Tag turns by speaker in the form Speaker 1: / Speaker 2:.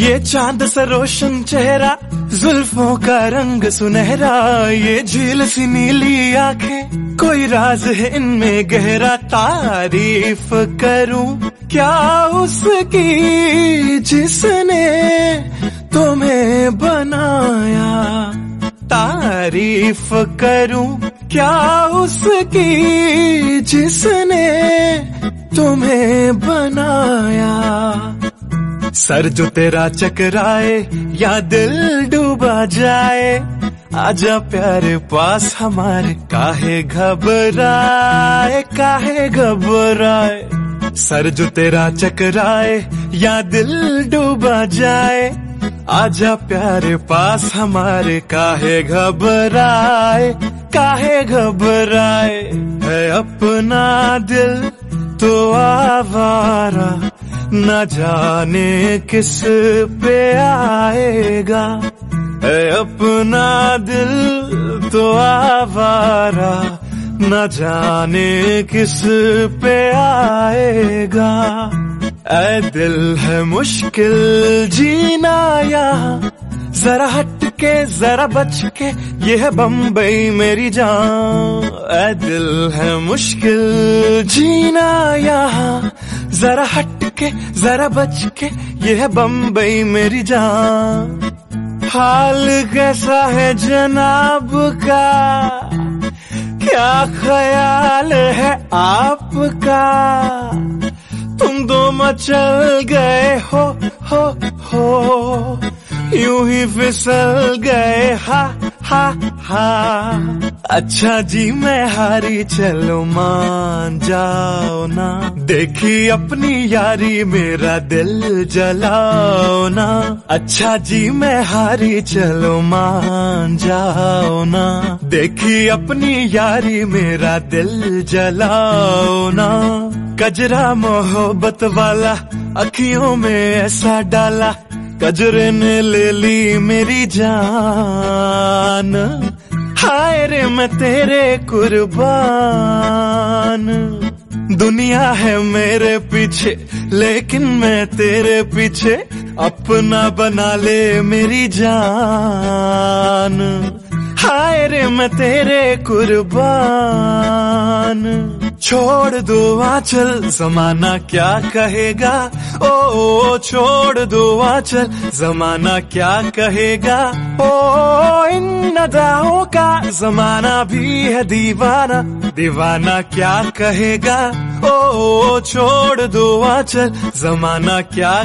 Speaker 1: ये चाँद सा रोशन चेहरा, जुल्फों का रंग सुनहरा, ये झील सी नीली आँखें, कोई राज है इनमें गहरा तारीफ़ करूँ। क्या उसकी जिसने तुम्हें बनाया तारीफ़ करूँ? क्या उसकी जिसने तुम्हें बनाया सर जो तेरा चकराए या दिल डूबा जाए। आजा प्यारे पास हमारे, काहे घबराए काहे घबराए। सर जो तेरा चकराए या दिल डूबा जाए। आजा प्यारे पास हमारे, काहे घबराए काहे घबराए। है अपना दिल तो आवारा। न जाने किस पे आएगा। है अपना दिल तो आवारा, न जाने किस पे आएगा। ऐ दिल है मुश्किल जीना यहाँ जरा हट के, जरा बच के ये है बम्बई मेरी जान। ऐ दिल है मुश्किल जीना यहाँ जरा हट के जरा बच के ये है बम्बई मेरी जान। हाल कैसा है जनाब का? क्या ख्याल है आपका? तुम दो मचल गए हो हो हो। यूँ ही फिसल गए, हा हा हा। अच्छा जी, मैं हारी, चलो मान जाओ ना। देखी अपनी यारी, मेरा दिल जलाओ ना। अच्छा जी, मैं हारी, चलो मान जाओ ना। देखी अपनी यारी, मेरा दिल जलाओ ना। कजरा मोहब्बत वाला, अखियों में ऐसा डाला। कजरे ने ले ली मेरी जान। हाय रे मैं तेरे कुर्बान। दुनिया है मेरे पीछे, लेकिन मैं तेरे पीछे अपना बना ले मेरी जान। हाय रे मैं तेरे कुर्बान। छोड़ दो आचल जमाना क्या कहेगा? ओ, ओ छोड़ दो आचल जमाना क्या कहेगा? ओ इन नदाओं का जमाना भी है दीवाना दीवाना क्या कहेगा? ओ, ओ छोड़ दो आचल जमाना क्या